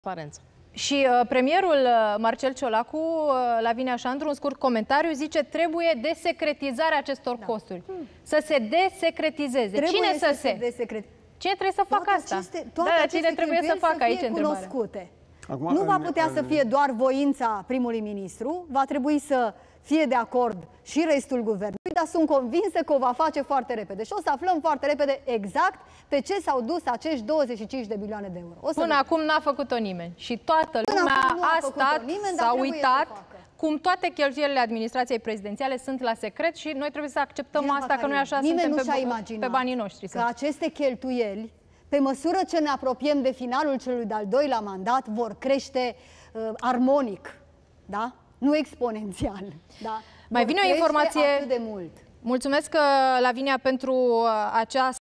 transparență. Și uh, premierul uh, Marcel Ciolacu, uh, Lavinia Șandru, un scurt comentariu, zice trebuie desecretizarea acestor da. costuri. Hmm. Să se desecretizeze. Trebuie Cine să, să se? Desecret... Cine trebuie să facă asta? Aceste, toate da, aceste cine trebuie să facă să aici fie întrebarea. Cunoscute. Acum, nu va în- putea în- să fie doar voința primului ministru, va trebui să fie de acord și restul guvernului, dar sunt convinsă că o va face foarte repede. Și o să aflăm foarte repede exact pe ce s-au dus acești 25 de milioane de euro. O să Până vedem. acum n-a făcut-o nimeni și toată Până lumea acum nu a a făcut-o stat, nimeni, dar s-a trebuie să uitat facă. cum toate cheltuielile administrației prezidențiale sunt la secret și noi trebuie să acceptăm Bine, asta, că nu e așa, Nimeni suntem nu pe, și-a bu- imaginat pe banii noștri. că sunt. aceste cheltuieli, pe măsură ce ne apropiem de finalul celui de-al doilea mandat, vor crește uh, armonic, da? Nu exponențial, da? Mai Vor vine o crește informație- atât de mult. Mulțumesc, uh, Lavinia, pentru uh, această